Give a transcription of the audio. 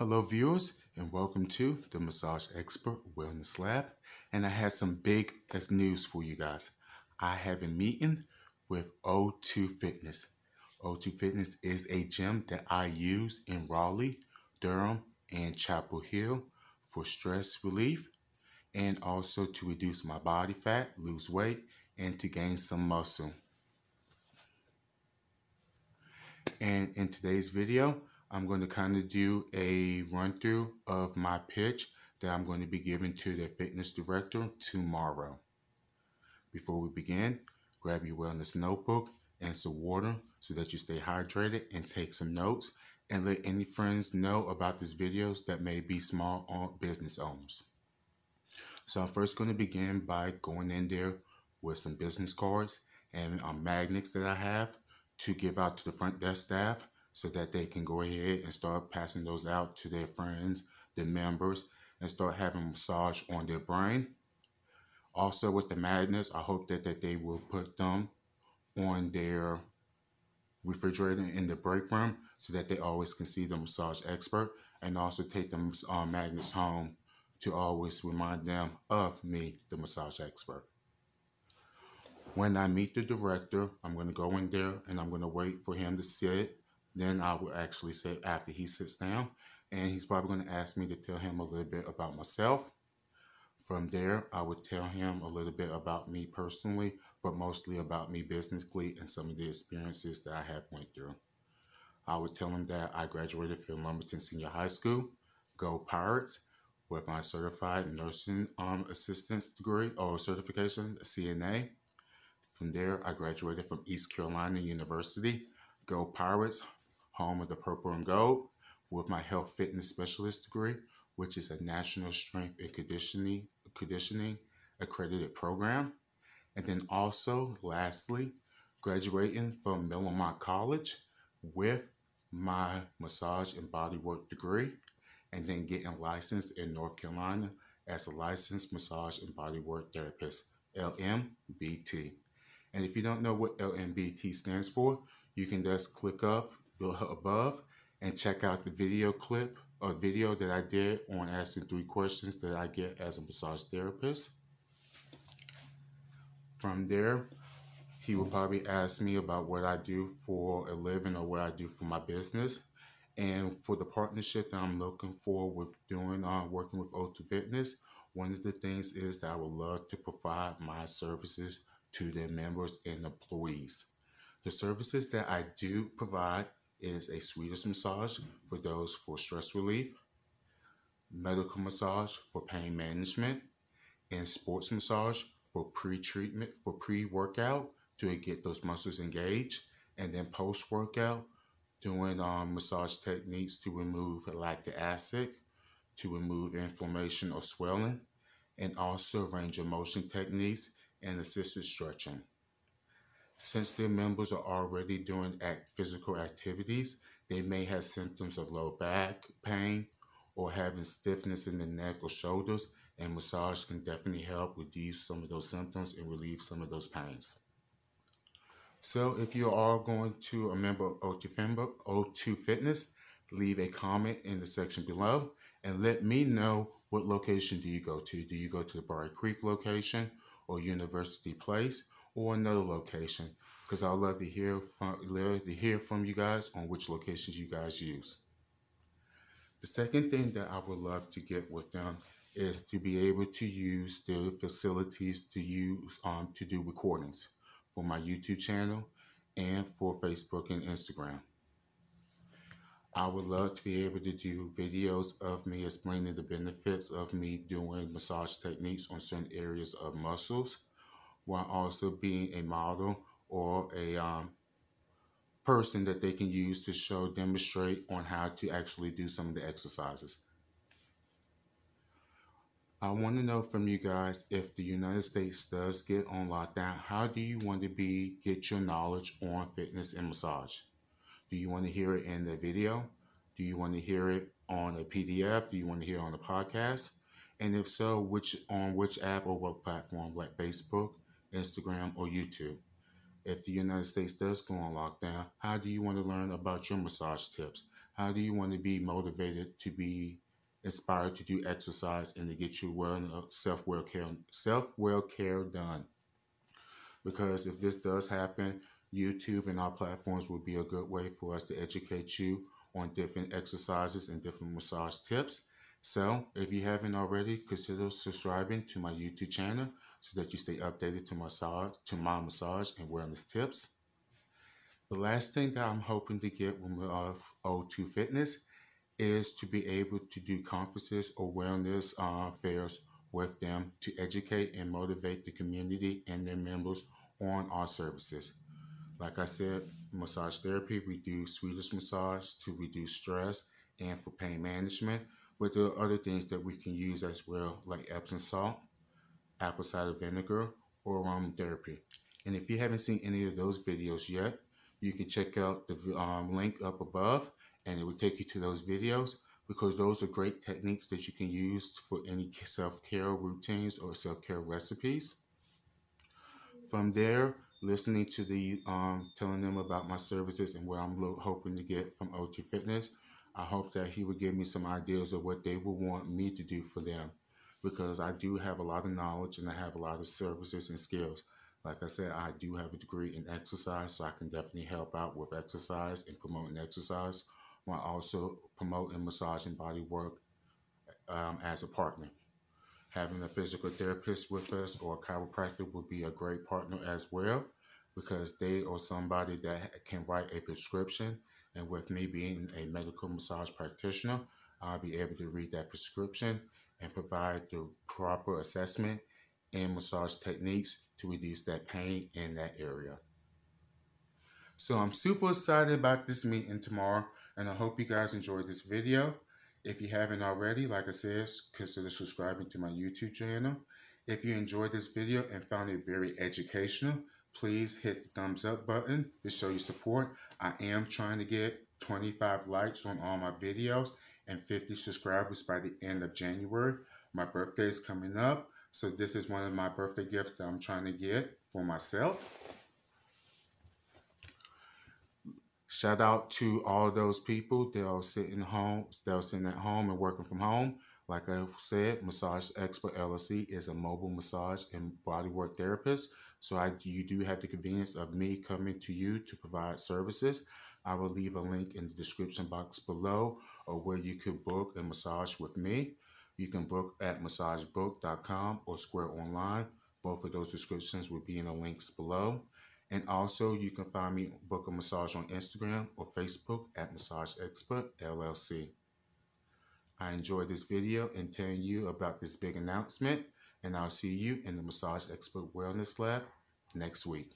Hello, viewers, and welcome to the Massage Expert Wellness Lab. And I have some big news for you guys. I have a meeting with O2 Fitness. O2 Fitness is a gym that I use in Raleigh, Durham, and Chapel Hill for stress relief and also to reduce my body fat, lose weight, and to gain some muscle. And in today's video, I'm going to kind of do a run through of my pitch that I'm going to be giving to the fitness director tomorrow. Before we begin, grab your wellness notebook and some water so that you stay hydrated and take some notes and let any friends know about these videos that may be small business owners. So I'm first going to begin by going in there with some business cards and um, magnets that I have to give out to the front desk staff so that they can go ahead and start passing those out to their friends, their members, and start having massage on their brain. Also with the magnets, I hope that, that they will put them on their refrigerator in the break room so that they always can see the massage expert and also take them uh, magnets home to always remind them of me, the massage expert. When I meet the director, I'm going to go in there and I'm going to wait for him to sit then I will actually say after he sits down, and he's probably going to ask me to tell him a little bit about myself. From there, I would tell him a little bit about me personally, but mostly about me businessly and some of the experiences that I have went through. I would tell him that I graduated from Lumberton Senior High School, Go Pirates, with my certified nursing um, assistance degree or certification, CNA. From there, I graduated from East Carolina University, Go Pirates, home of the purple and gold, with my health fitness specialist degree, which is a national strength and conditioning, conditioning accredited program. And then also, lastly, graduating from Miller-Motte College with my massage and bodywork degree, and then getting licensed in North Carolina as a licensed massage and bodywork therapist, LMBT. And if you don't know what LMBT stands for, you can just click up above and check out the video clip or video that I did on asking three questions that I get as a massage therapist. From there, he will probably ask me about what I do for a living or what I do for my business. And for the partnership that I'm looking for with doing uh, working with O2 Fitness, one of the things is that I would love to provide my services to their members and employees. The services that I do provide is a Swedish massage for those for stress relief, medical massage for pain management, and sports massage for pre-treatment, for pre-workout to get those muscles engaged, and then post-workout doing um, massage techniques to remove lactic acid, to remove inflammation or swelling, and also range of motion techniques and assisted stretching. Since their members are already doing act physical activities, they may have symptoms of low back pain or having stiffness in the neck or shoulders, and massage can definitely help reduce some of those symptoms and relieve some of those pains. So if you are going to a member of O2 Fitness, leave a comment in the section below and let me know what location do you go to. Do you go to the Brier Creek location or University Place? Or another location because I'd love to hear from to hear from you guys on which locations you guys use. The second thing that I would love to get with them is to be able to use the facilities to use um, to do recordings for my YouTube channel and for Facebook and Instagram. I would love to be able to do videos of me explaining the benefits of me doing massage techniques on certain areas of muscles while also being a model or a um, person that they can use to show, demonstrate on how to actually do some of the exercises. I want to know from you guys if the United States does get on lockdown, how do you want to be get your knowledge on fitness and massage? Do you want to hear it in the video? Do you want to hear it on a PDF? Do you want to hear it on a podcast? And if so, which on which app or what platform like Facebook, Instagram, or YouTube. If the United States does go on lockdown, how do you want to learn about your massage tips? How do you want to be motivated to be inspired to do exercise and to get your well uh, self well care self well care done? Because if this does happen, YouTube and our platforms will be a good way for us to educate you on different exercises and different massage tips. So, if you haven't already, consider subscribing to my YouTube channel so that you stay updated to massage to my massage and wellness tips. The last thing that I'm hoping to get with uh, O2 Fitness is to be able to do conferences or wellness uh, fairs with them to educate and motivate the community and their members on our services. Like I said, massage therapy, we do Swedish massage to reduce stress and for pain management. But there are other things that we can use as well, like Epsom salt, apple cider vinegar, or aromatherapy. And if you haven't seen any of those videos yet, you can check out the um, link up above and it will take you to those videos because those are great techniques that you can use for any self-care routines or self-care recipes. From there, listening to the um, telling them about my services and what I'm hoping to get from O2 Fitness. I hope that he would give me some ideas of what they would want me to do for them because I do have a lot of knowledge and I have a lot of services and skills. Like I said, I do have a degree in exercise, so I can definitely help out with exercise and promoting exercise while also promoting massage and body work um, as a partner. Having a physical therapist with us or a chiropractor would be a great partner as well because they are somebody that can write a prescription. And with me being a medical massage practitioner, I'll be able to read that prescription and provide the proper assessment and massage techniques to reduce that pain in that area. So I'm super excited about this meeting tomorrow, and I hope you guys enjoyed this video. If you haven't already, like I said, consider subscribing to my YouTube channel. If you enjoyed this video and found it very educational, please hit the thumbs up button to show your support. I am trying to get 25 likes on all my videos and 50 subscribers by the end of January. My birthday is coming up, so this is one of my birthday gifts that I'm trying to get for myself. Shout out to all those people that are sitting home, that are sitting at home and working from home. Like I said, Massage Expert LLC is a mobile massage and bodywork therapist. So I, you do have the convenience of me coming to you to provide services. I will leave a link in the description box below or where you could book a massage with me. You can book at massagebook.com or Square Online. Both of those descriptions will be in the links below. And also, you can find me book a massage on Instagram or Facebook at Massage Expert LLC. I enjoyed this video and telling you about this big announcement, and I'll see you in the Massage Expert Wellness Lab next week.